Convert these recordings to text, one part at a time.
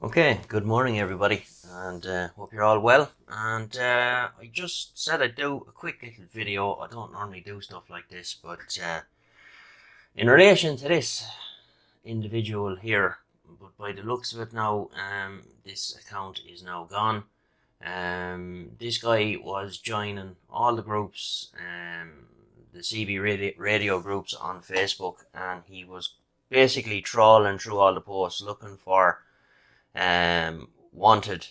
Okay, good morning, everybody, and uh, hope you're all well. And uh, I just said I'd do a quick little video. I don't normally do stuff like this, but uh, in relation to this individual here, but by the looks of it now, um, this account is now gone. Um, this guy was joining all the groups, um, the CB radio, radio groups on Facebook, and he was basically trawling through all the posts looking for um, wanted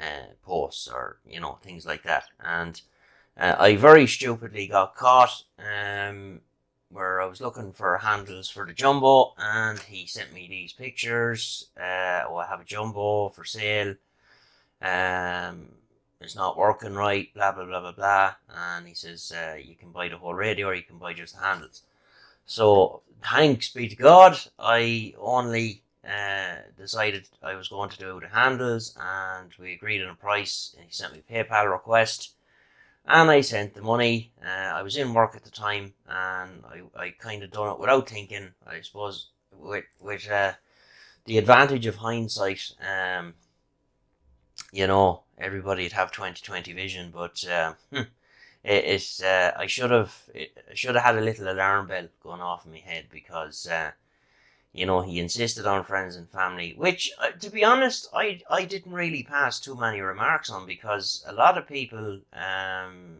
uh, posts or you know things like that. And uh, I very stupidly got caught um, where I was looking for handles for the jumbo, and he sent me these pictures. Uh, oh, I have a jumbo for sale. Um, it's not working right. Blah blah blah blah blah. And he says uh, you can buy the whole radio, or you can buy just the handles. So thanks be to God, I only uh, decided I was going to do the handles and we agreed on a price. And he sent me a PayPal request and I sent the money. Uh, I was in work at the time and I, I kind of done it without thinking, I suppose, with, with uh, the advantage of hindsight. Um, you know, everybody'd have 2020 vision, but uh, it, it's uh, I should have I should have had a little alarm bell going off in my head because uh, you know, he insisted on friends and family, which, uh, to be honest, I, I didn't really pass too many remarks on because a lot of people, um,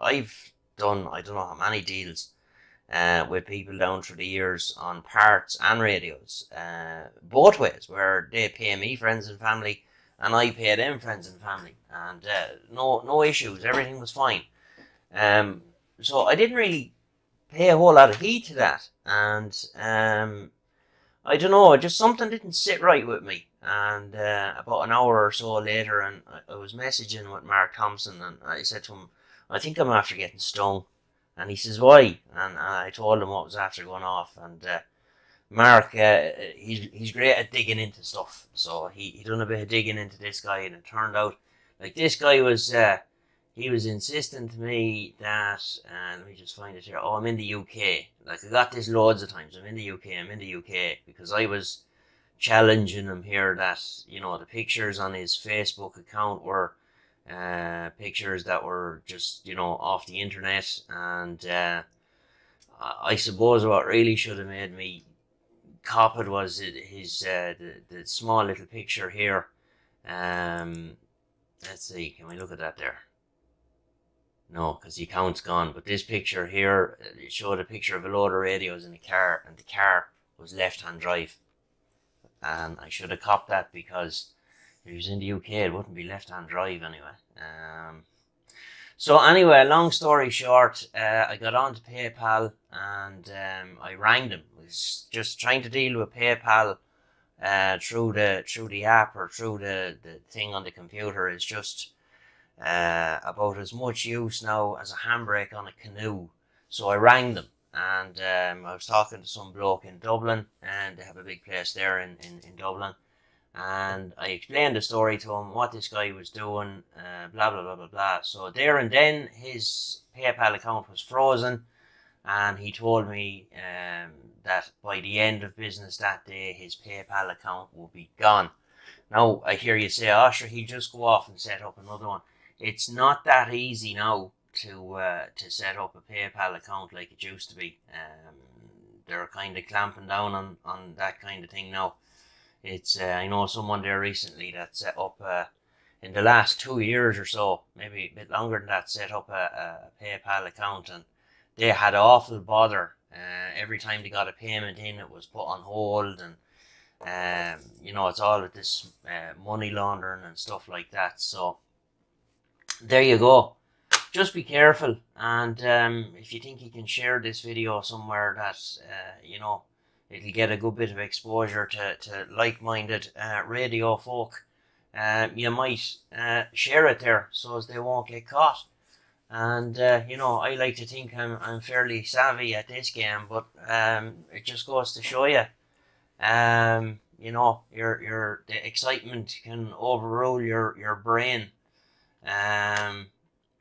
I've done, I don't know how many deals uh, with people down through the years on parts and radios, uh, both ways, where they pay me friends and family and I pay them friends and family, and uh, no, no issues, everything was fine. Um, so I didn't really pay a whole lot of heed to that, and um, I don't know, just something didn't sit right with me. And uh, about an hour or so later, and I, was messaging with Mark Thompson, and I said to him, I think I'm after getting stung. And he says, why? And, I told him what was after going off. And uh, Mark, uh, he's, he's great at digging into stuff. So he, he done a bit of digging into this guy, and it turned out, like, this guy was, uh, he was insisting to me that, and let me just find it here. Oh, I'm in the UK. Like I got this loads of times. I'm in the UK. I'm in the UK because I was challenging him here that you know the pictures on his Facebook account were uh, pictures that were just you know off the internet, and uh, I suppose what really should have made me cop it was his uh, the the small little picture here. Um, let's see. Can we look at that there? No, because the account's gone. But this picture here, it showed a picture of a load of radios in a car, and the car was left-hand drive. And I should have copped that because if he was in the UK, it wouldn't be left-hand drive anyway. Um, so anyway, long story short, uh, I got on to PayPal and um, I rang them. I was just trying to deal with PayPal uh, through the through the app or through the, the thing on the computer is just uh, about as much use now as a handbrake on a canoe. So I rang them and um, I was talking to some bloke in Dublin and they have a big place there in, in, in Dublin. And I explained the story to him, what this guy was doing, uh, blah, blah, blah, blah, blah. So there and then his PayPal account was frozen and he told me um, that by the end of business that day, his PayPal account would be gone. Now, I hear you say, oh, sure, he'll just go off and set up another one it's not that easy now to uh, to set up a PayPal account like it used to be. Um, they're kind of clamping down on, on that kind of thing now. It's uh, I know someone there recently that set up uh, in the last two years or so, maybe a bit longer than that, set up a, a PayPal account and they had awful bother. Uh, every time they got a payment in, it was put on hold and um, you know, it's all with this uh, money laundering and stuff like that. So there you go. Just be careful, and um, if you think you can share this video somewhere that uh, you know it'll get a good bit of exposure to, to like-minded uh, radio folk, uh, you might uh, share it there so as they won't get caught. And uh, you know, I like to think I'm I'm fairly savvy at this game, but um, it just goes to show you, um, you know, your your the excitement can overrule your your brain um,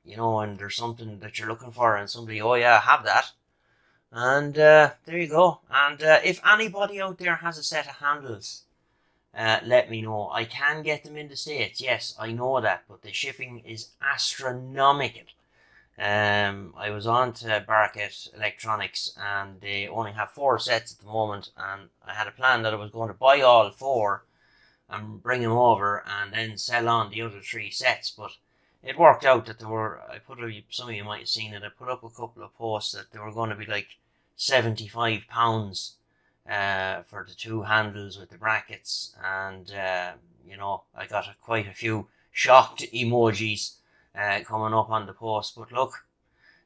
you know, and there's something that you're looking for, and somebody, oh yeah, have that, and uh, there you go. And uh, if anybody out there has a set of handles uh, let me know. I can get them in the States, yes, I know that, but the shipping is astronomical. Um, I was on to Barkett Electronics and they only have four sets at the moment, and I had a plan that I was going to buy all four and bring them over and then sell on the other three sets, but it worked out that there were, I put a, some of you might have seen it, I put up a couple of posts that they were going to be like £75 uh, for the two handles with the brackets, and uh, you know I got a, quite a few shocked emojis uh, coming up on the post. But look,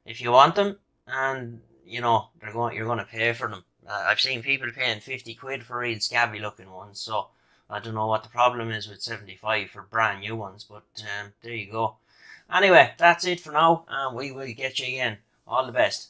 if you want them, and you know they're going, you're going to pay for them. Uh, I've seen people paying fifty quid for real scabby looking ones, so I don't know what the problem is with seventy five for brand new ones. But um, there you go. Anyway, that's it for now, and we will get you again. All the best.